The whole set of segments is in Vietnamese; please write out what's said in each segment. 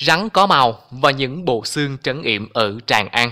rắn có màu và những bộ xương trấn yểm ở Tràng An.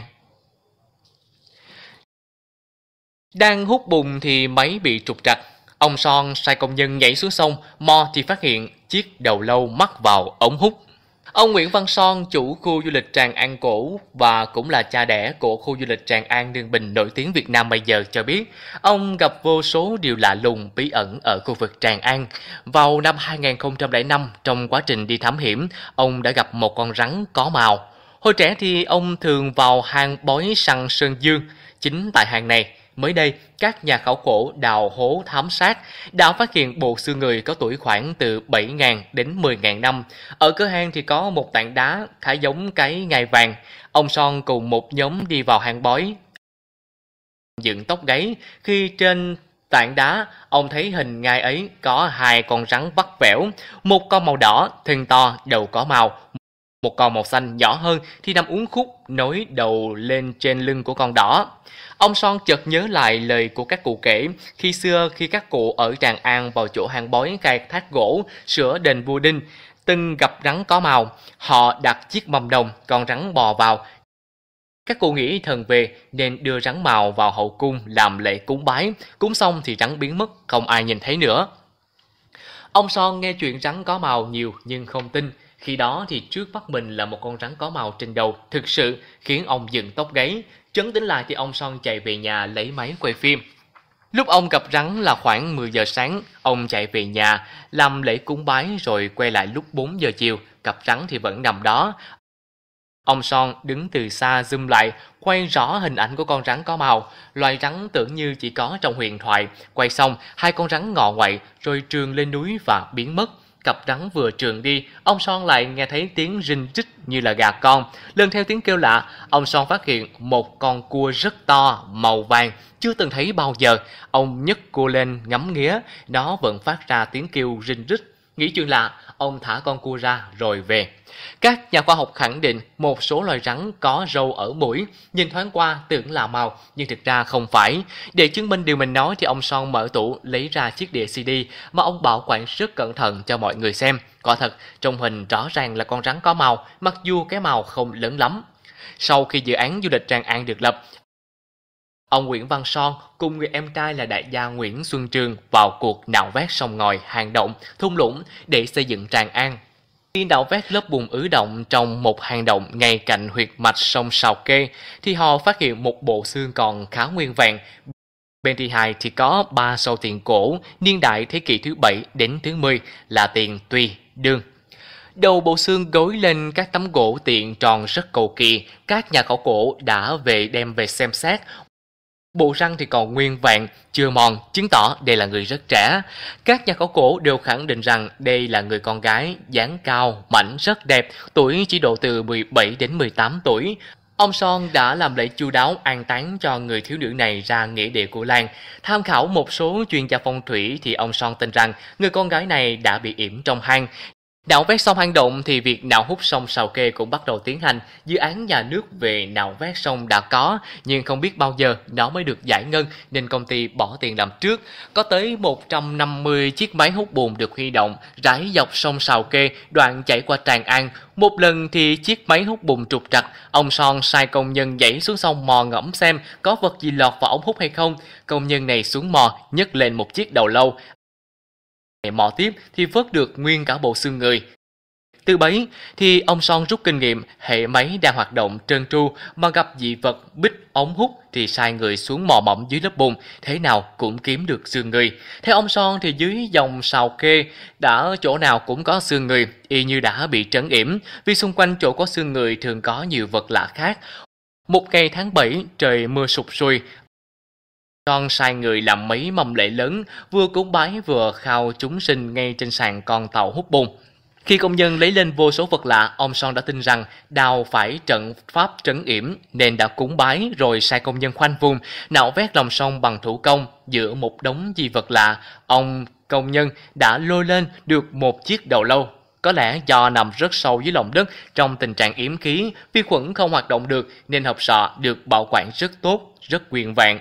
Đang hút bùn thì máy bị trục trặc. Ông Son sai công nhân nhảy xuống sông, mò thì phát hiện chiếc đầu lâu mắc vào ống hút. Ông Nguyễn Văn Son, chủ khu du lịch Tràng An cổ và cũng là cha đẻ của khu du lịch Tràng An Đường Bình nổi tiếng Việt Nam bây giờ cho biết, ông gặp vô số điều lạ lùng bí ẩn ở khu vực Tràng An. Vào năm 2005, trong quá trình đi thám hiểm, ông đã gặp một con rắn có màu. Hồi trẻ thì ông thường vào hang bói săn Sơn Dương. Chính tại hang này, Mới đây, các nhà khảo cổ đào hố thám sát đã phát hiện bộ xương người có tuổi khoảng từ 7.000 đến 10.000 năm. Ở cửa hang thì có một tảng đá khá giống cái ngai vàng. Ông Son cùng một nhóm đi vào hang bói. Dựng tóc gáy, khi trên tảng đá, ông thấy hình ngai ấy có hai con rắn vắt vẻo, một con màu đỏ, thân to, đầu có màu, một con màu xanh nhỏ hơn thì nằm uống khúc nối đầu lên trên lưng của con đỏ. Ông Son chợt nhớ lại lời của các cụ kể, khi xưa khi các cụ ở Tràng An vào chỗ hàng bói khai thác gỗ, sửa đền vua Đinh, từng gặp rắn có màu, họ đặt chiếc mầm đồng, con rắn bò vào. Các cụ nghĩ thần về nên đưa rắn màu vào hậu cung làm lễ cúng bái, cúng xong thì rắn biến mất, không ai nhìn thấy nữa. Ông Son nghe chuyện rắn có màu nhiều nhưng không tin, khi đó thì trước mắt mình là một con rắn có màu trên đầu, thực sự khiến ông dựng tóc gáy. Chấn tính lại thì ông Son chạy về nhà lấy máy quay phim. Lúc ông gặp rắn là khoảng 10 giờ sáng, ông chạy về nhà, làm lễ cúng bái rồi quay lại lúc 4 giờ chiều, gặp rắn thì vẫn nằm đó. Ông Son đứng từ xa zoom lại, quay rõ hình ảnh của con rắn có màu. Loài rắn tưởng như chỉ có trong huyền thoại. Quay xong, hai con rắn ngọ ngoại, rồi trường lên núi và biến mất. Cặp rắn vừa trường đi, ông Son lại nghe thấy tiếng rinh rít như là gà con. Lần theo tiếng kêu lạ, ông Son phát hiện một con cua rất to, màu vàng, chưa từng thấy bao giờ. Ông nhấc cua lên ngắm nghía, nó vẫn phát ra tiếng kêu rinh rít. Nghĩ chuyện lạ, ông thả con cua ra rồi về. Các nhà khoa học khẳng định một số loài rắn có râu ở mũi, nhìn thoáng qua tưởng là màu, nhưng thực ra không phải. Để chứng minh điều mình nói thì ông Son mở tủ lấy ra chiếc đĩa CD mà ông bảo quản rất cẩn thận cho mọi người xem. Quả thật, trong hình rõ ràng là con rắn có màu, mặc dù cái màu không lớn lắm. Sau khi dự án du lịch Tràng An được lập, Ông Nguyễn Văn Son cùng người em trai là đại gia Nguyễn Xuân Trường vào cuộc nạo vét sông ngòi, hang động, thung lũng để xây dựng Tràng An. Khi nạo vét lớp bùn ứ động trong một hang động ngay cạnh huyệt mạch sông Sào Kê thì họ phát hiện một bộ xương còn khá nguyên vẹn. Bên thứ hai thì có ba sâu tiền cổ niên đại thế kỷ thứ 7 đến thứ 10 là tiền Tùy, Đương. Đầu bộ xương gối lên các tấm gỗ tiện tròn rất cầu kỳ, các nhà khảo cổ đã về đem về xem xét Bộ răng thì còn nguyên vẹn, chưa mòn, chứng tỏ đây là người rất trẻ. Các nhà khảo cổ đều khẳng định rằng đây là người con gái, dáng cao, mảnh, rất đẹp, tuổi chỉ độ từ 17 đến 18 tuổi. Ông Son đã làm lễ chu đáo an táng cho người thiếu nữ này ra nghĩa địa của làng. Tham khảo một số chuyên gia phong thủy thì ông Son tin rằng người con gái này đã bị yểm trong hang. Nạo vét sông hang động thì việc nạo hút sông Sào Kê cũng bắt đầu tiến hành. Dự án nhà nước về nạo vét sông đã có, nhưng không biết bao giờ nó mới được giải ngân nên công ty bỏ tiền làm trước. Có tới 150 chiếc máy hút bùn được huy động, rải dọc sông Sào Kê, đoạn chảy qua Tràng An. Một lần thì chiếc máy hút bùn trục trặc, ông Son sai công nhân nhảy xuống sông mò ngẫm xem có vật gì lọt vào ống hút hay không. Công nhân này xuống mò, nhấc lên một chiếc đầu lâu, mò tiếp thì vớt được nguyên cả bộ xương người. Từ bấy thì ông Son rút kinh nghiệm hệ máy đang hoạt động trơn tru mà gặp dị vật bích ống hút thì sai người xuống mò mỏng dưới lớp bùn, thế nào cũng kiếm được xương người. Theo ông Son thì dưới dòng sào kê đã chỗ nào cũng có xương người, y như đã bị trấn yểm, vì xung quanh chỗ có xương người thường có nhiều vật lạ khác. Một ngày tháng 7, trời mưa sụp sùi, con sai người làm mấy mâm lễ lớn, vừa cúng bái vừa khao chúng sinh ngay trên sàn con tàu hút bùn. Khi công nhân lấy lên vô số vật lạ, ông Son đã tin rằng đào phải trận pháp trấn yểm nên đã cúng bái rồi sai công nhân khoanh vùng, nạo vét lòng sông bằng thủ công giữa một đống di vật lạ. Ông công nhân đã lôi lên được một chiếc đầu lâu. Có lẽ do nằm rất sâu dưới lòng đất trong tình trạng yếm khí, vi khuẩn không hoạt động được nên hộp sọ được bảo quản rất tốt, rất quyền vẹn.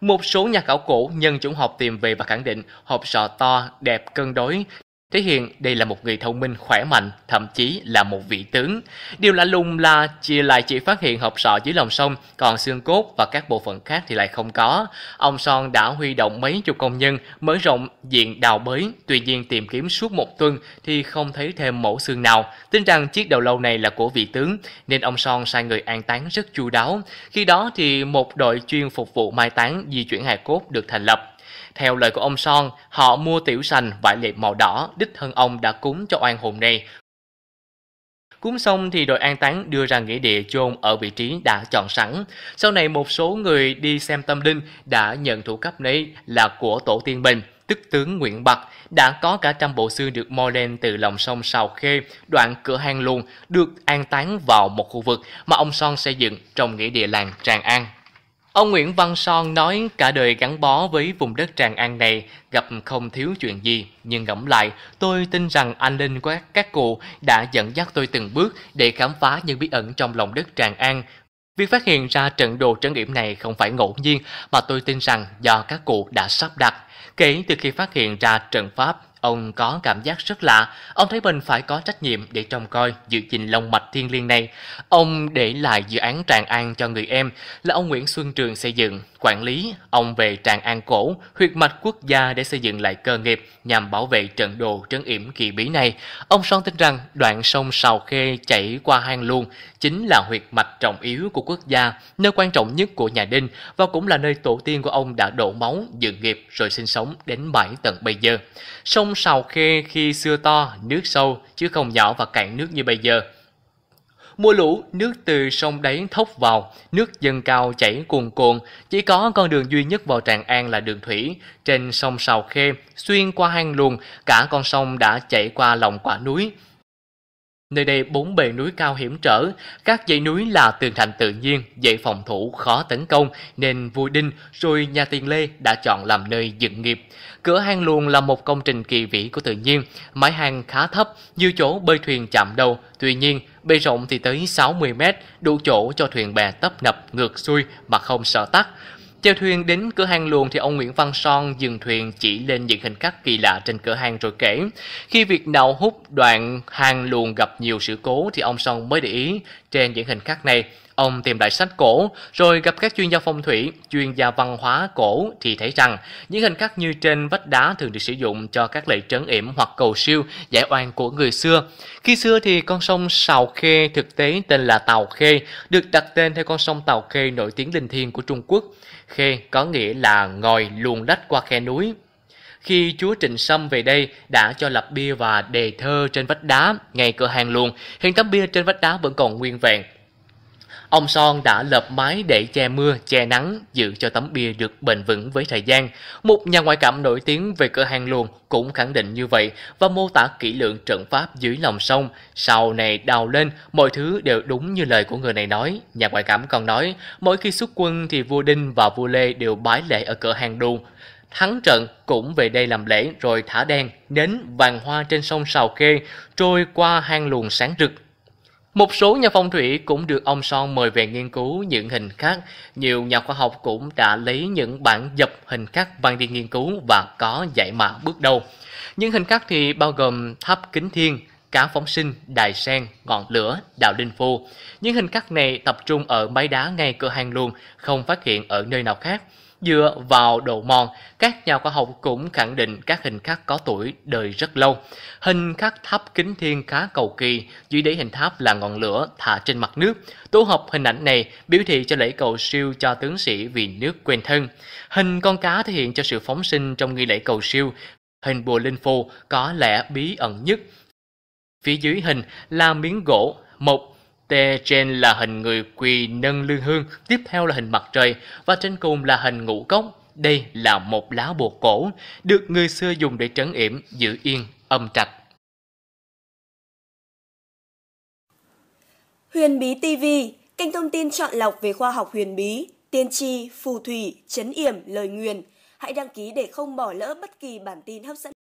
Một số nhà khảo cổ nhân chủng học tìm về và khẳng định hộp sọ to, đẹp cân đối thể hiện đây là một người thông minh khỏe mạnh, thậm chí là một vị tướng. Điều lạ lùng là chia lại chỉ phát hiện hộp sọ dưới lòng sông, còn xương cốt và các bộ phận khác thì lại không có. Ông Son đã huy động mấy chục công nhân mở rộng diện đào bới, tuy nhiên tìm kiếm suốt một tuần thì không thấy thêm mẫu xương nào. Tin rằng chiếc đầu lâu này là của vị tướng, nên ông Son sai người an táng rất chu đáo. Khi đó thì một đội chuyên phục vụ mai táng di chuyển hài cốt được thành lập. Theo lời của ông Son, họ mua tiểu sành vải liệp màu đỏ, đích thân ông đã cúng cho oan hồn này. Cúng xong thì đội an táng đưa ra nghĩa địa chôn ở vị trí đã chọn sẵn. Sau này một số người đi xem tâm linh đã nhận thủ cấp này là của tổ tiên mình, tức tướng Nguyễn Bạc, đã có cả trăm bộ xương được mo lên từ lòng sông Sào Khê, đoạn cửa hang luôn, được an táng vào một khu vực mà ông Son xây dựng trong nghĩa địa làng Tràng An. Ông Nguyễn Văn Son nói cả đời gắn bó với vùng đất Tràng An này gặp không thiếu chuyện gì, nhưng ngẫm lại, tôi tin rằng anh linh của các cụ đã dẫn dắt tôi từng bước để khám phá những bí ẩn trong lòng đất Tràng An. Việc phát hiện ra trận đồ trấn điểm này không phải ngẫu nhiên, mà tôi tin rằng do các cụ đã sắp đặt. Kể từ khi phát hiện ra trận pháp, Ông có cảm giác rất lạ, ông thấy mình phải có trách nhiệm để trông coi, giữ gìn lòng mạch thiên liêng này. Ông để lại dự án Tràng An cho người em là ông Nguyễn Xuân Trường xây dựng, quản lý. Ông về Tràng An cổ, huyệt mạch quốc gia để xây dựng lại cơ nghiệp nhằm bảo vệ trận đồ trấn yểm kỳ bí này. Ông Son tin rằng đoạn sông Sào Khê chảy qua hang luôn chính là huyệt mạch trọng yếu của quốc gia, nơi quan trọng nhất của nhà Đinh và cũng là nơi tổ tiên của ông đã đổ máu, dựng nghiệp rồi sinh sống đến mãi tận bây giờ. Sông Sào Khê khi xưa to, nước sâu chứ không nhỏ và cạn nước như bây giờ. Mùa lũ, nước từ sông đáy thốc vào, nước dâng cao chảy cuồn cuộn, chỉ có con đường duy nhất vào Tràng An là đường thủy. Trên sông Sào Khê, xuyên qua hang luồng, cả con sông đã chảy qua lòng quả núi. Nơi đây bốn bề núi cao hiểm trở, các dãy núi là tường thành tự nhiên, dễ phòng thủ, khó tấn công, nên vua Đinh rồi nhà Tiền Lê đã chọn làm nơi dựng nghiệp. Cửa hang luồn là một công trình kỳ vĩ của tự nhiên, mái hang khá thấp, như chỗ bơi thuyền chạm đầu, tuy nhiên bề rộng thì tới 60 mét, đủ chỗ cho thuyền bè tấp nập ngược xuôi mà không sợ tắt. Chèo thuyền đến cửa hàng luồng thì ông Nguyễn Văn Son dừng thuyền chỉ lên những hình khắc kỳ lạ trên cửa hàng rồi kể. Khi việc đào hút đoạn hàng luồng gặp nhiều sự cố thì ông Son mới để ý trên những hình khắc này. Ông tìm lại sách cổ, rồi gặp các chuyên gia phong thủy, chuyên gia văn hóa cổ thì thấy rằng những hình khắc như trên vách đá thường được sử dụng cho các lễ trấn yểm hoặc cầu siêu, giải oan của người xưa. Khi xưa thì con sông Sào Khê thực tế tên là Tàu Khê, được đặt tên theo con sông Tàu Khê nổi tiếng linh thiêng của Trung Quốc. Khê có nghĩa là ngòi luồn lách qua khe núi. Khi chúa Trịnh Sâm về đây đã cho lập bia và đề thơ trên vách đá ngay cửa hàng luôn, hiện tấm bia trên vách đá vẫn còn nguyên vẹn. Ông Son đã lập mái để che mưa, che nắng, giữ cho tấm bia được bền vững với thời gian. Một nhà ngoại cảm nổi tiếng về cửa hàng luồng cũng khẳng định như vậy và mô tả kỹ lưỡng trận pháp dưới lòng sông. Sau này đào lên, mọi thứ đều đúng như lời của người này nói. Nhà ngoại cảm còn nói, mỗi khi xuất quân thì vua Đinh và vua Lê đều bái lễ ở cửa hàng đu. Thắng trận cũng về đây làm lễ rồi thả đen, nến, vàng hoa trên sông Sào Khê trôi qua hang luồng sáng rực một số nhà phong thủy cũng được ông Son mời về nghiên cứu những hình khắc. Nhiều nhà khoa học cũng đã lấy những bản dập hình khắc mang đi nghiên cứu và có giải mã bước đầu. Những hình khắc thì bao gồm tháp kính thiên, cá phóng sinh, đài sen, ngọn lửa, đạo linh phu. Những hình khắc này tập trung ở máy đá ngay cửa hàng luôn, không phát hiện ở nơi nào khác. Dựa vào độ mòn, các nhà khoa học cũng khẳng định các hình khắc có tuổi đời rất lâu. Hình khắc tháp kính thiên khá cầu kỳ, dưới đáy hình tháp là ngọn lửa thả trên mặt nước. Tổ hợp hình ảnh này biểu thị cho lễ cầu siêu cho tướng sĩ vì nước quên thân. Hình con cá thể hiện cho sự phóng sinh trong nghi lễ cầu siêu. Hình bùa linh phù có lẽ bí ẩn nhất. Phía dưới hình là miếng gỗ, một Tê trên là hình người quỳ nâng lương hương, tiếp theo là hình mặt trời và trên cùng là hình ngũ cốc. Đây là một lá bùa cổ, được người xưa dùng để trấn yểm, giữ yên, âm trạch. Huyền Bí TV, kênh thông tin chọn lọc về khoa học huyền bí, tiên tri, phù thủy, chấn yểm, lời nguyền. Hãy đăng ký để không bỏ lỡ bất kỳ bản tin hấp dẫn.